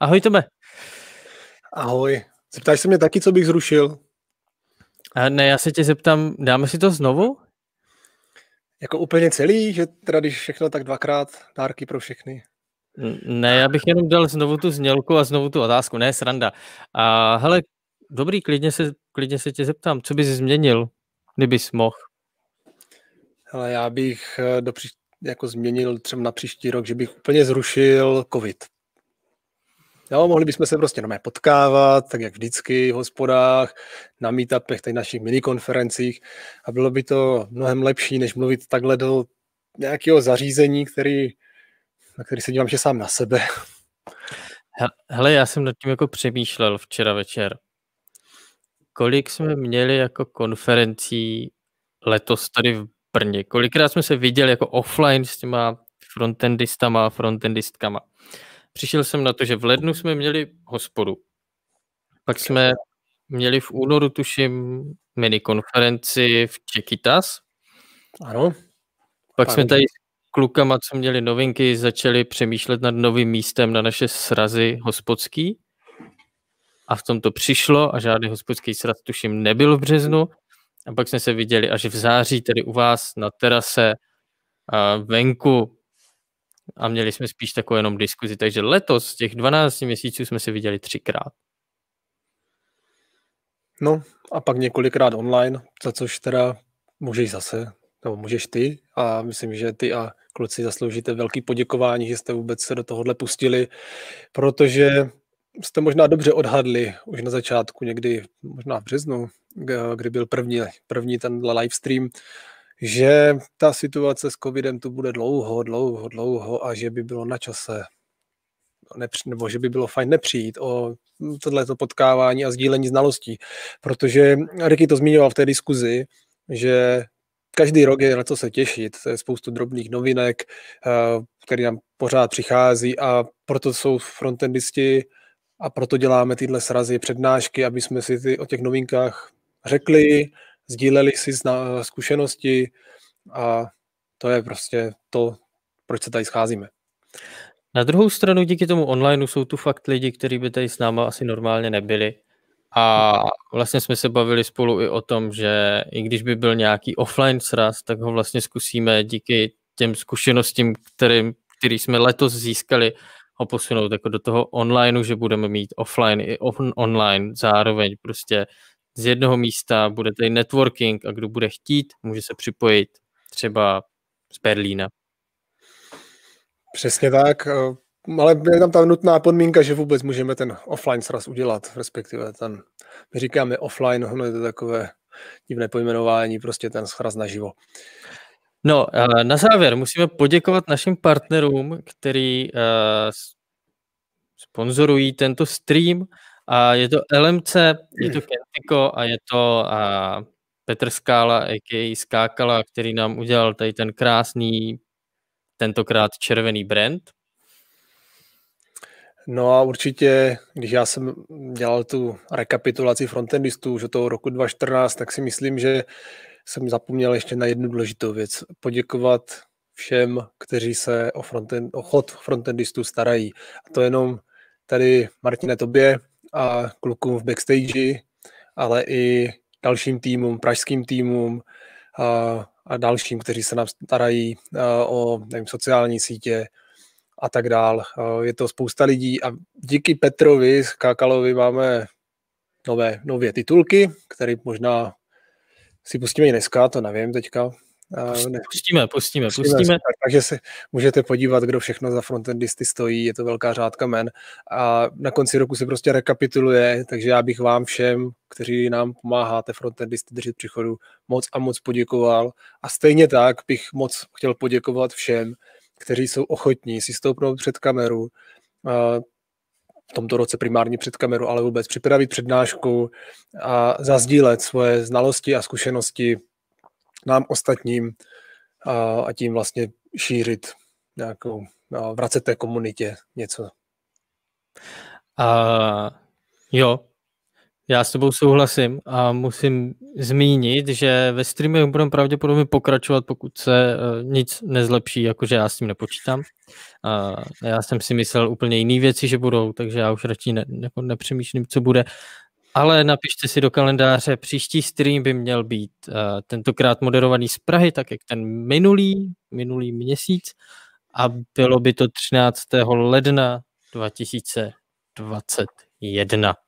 Ahoj Tome. Ahoj. Zeptáš se mě taky, co bych zrušil? A ne, já se tě zeptám, dáme si to znovu? Jako úplně celý, že teda když všechno tak dvakrát, dárky pro všechny. Ne, já bych jenom dal znovu tu znělku a znovu tu otázku, ne sranda. A hele, dobrý, klidně se, klidně se tě zeptám, co bys změnil, kdybys mohl? Hele, já bych eh, do příš- jako změnil třeba na příští rok, že bych úplně zrušil covid. Jo, mohli bychom se prostě normálně potkávat, tak jak vždycky v hospodách, na meetupech, tady našich minikonferencích a bylo by to mnohem lepší, než mluvit takhle do nějakého zařízení, který, na který se dívám, že sám na sebe. Hele, já jsem nad tím jako přemýšlel včera večer. Kolik jsme měli jako konferencí letos tady v Brně? Kolikrát jsme se viděli jako offline s těma frontendistama, frontendistkama? Přišel jsem na to, že v lednu jsme měli hospodu. Pak jsme měli v únoru, tuším, mini konferenci v Čekitas. Ano. Pak jsme tady s klukama, co měli novinky, začali přemýšlet nad novým místem na naše srazy hospodský. A v tom to přišlo a žádný hospodský sraz, tuším, nebyl v březnu. A pak jsme se viděli až v září tady u vás na terase a venku a měli jsme spíš takovou jenom diskuzi. Takže letos z těch 12 měsíců jsme se viděli třikrát. No a pak několikrát online, za což teda můžeš zase, nebo můžeš ty a myslím, že ty a kluci zasloužíte velký poděkování, že jste vůbec se do tohohle pustili, protože jste možná dobře odhadli už na začátku, někdy možná v březnu, kdy byl první, první ten live stream, že ta situace s covidem tu bude dlouho, dlouho, dlouho a že by bylo na čase nebo že by bylo fajn nepřijít o tohleto potkávání a sdílení znalostí, protože Ricky to zmiňoval v té diskuzi, že každý rok je na co se těšit, to je spoustu drobných novinek, eh, které nám pořád přichází a proto jsou frontendisti a proto děláme tyhle srazy, přednášky, aby jsme si ty, o těch novinkách řekli, sdíleli si zkušenosti a to je prostě to, proč se tady scházíme. Na druhou stranu díky tomu online jsou tu fakt lidi, kteří by tady s náma asi normálně nebyli. A vlastně jsme se bavili spolu i o tom, že i když by byl nějaký offline sraz, tak ho vlastně zkusíme díky těm zkušenostím, který, který jsme letos získali, ho posunout jako do toho onlineu, že budeme mít offline i on, online zároveň prostě z jednoho místa, bude tady networking a kdo bude chtít, může se připojit třeba z Berlína. Přesně tak, eh, ale je tam ta nutná podmínka, že vůbec můžeme ten offline sraz udělat, respektive ten, my říkáme offline, no je to takové divné pojmenování, prostě ten sraz naživo. No, na závěr musíme poděkovat našim partnerům, který uh, sponzorují tento stream a je to LMC, je to Kentiko a je to uh, Petr Skála, a.k.a. Skákala, který nám udělal tady ten krásný, tentokrát červený brand. No a určitě, když já jsem dělal tu rekapitulaci frontendistů už od toho roku 2014, tak si myslím, že jsem zapomněl ještě na jednu důležitou věc. Poděkovat všem, kteří se o, frontend, o chod frontendistů starají. A to jenom tady Martine tobě a klukům v backstage, ale i dalším týmům, pražským týmům a, a dalším, kteří se nám starají o nevím, sociální sítě a tak dál. Je to spousta lidí a díky Petrovi z Kákalovi máme nové, nové titulky, které možná si pustíme i dneska, to nevím teďka, Pustíme, pustíme, pustíme. pustíme. Tak, takže se můžete podívat, kdo všechno za frontendisty stojí, je to velká řádka men. A na konci roku se prostě rekapituluje, takže já bych vám všem, kteří nám pomáháte frontendisty držet přichodu, moc a moc poděkoval. A stejně tak bych moc chtěl poděkovat všem, kteří jsou ochotní si stoupnout před kameru, v tomto roce primárně před kameru, ale vůbec připravit přednášku a zazdílet svoje znalosti a zkušenosti nám ostatním a, a tím vlastně šířit nějakou, a vracet té komunitě něco. A jo, Já s tebou souhlasím a musím zmínit, že ve streamu budeme pravděpodobně pokračovat, pokud se uh, nic nezlepší, jakože já s tím nepočítám. Uh, já jsem si myslel úplně jiné věci, že budou, takže já už radši ne, ne, nepřemýšlím, co bude. Ale napište si do kalendáře, příští stream by měl být uh, tentokrát moderovaný z Prahy, tak jak ten minulý, minulý měsíc a bylo by to 13. ledna 2021.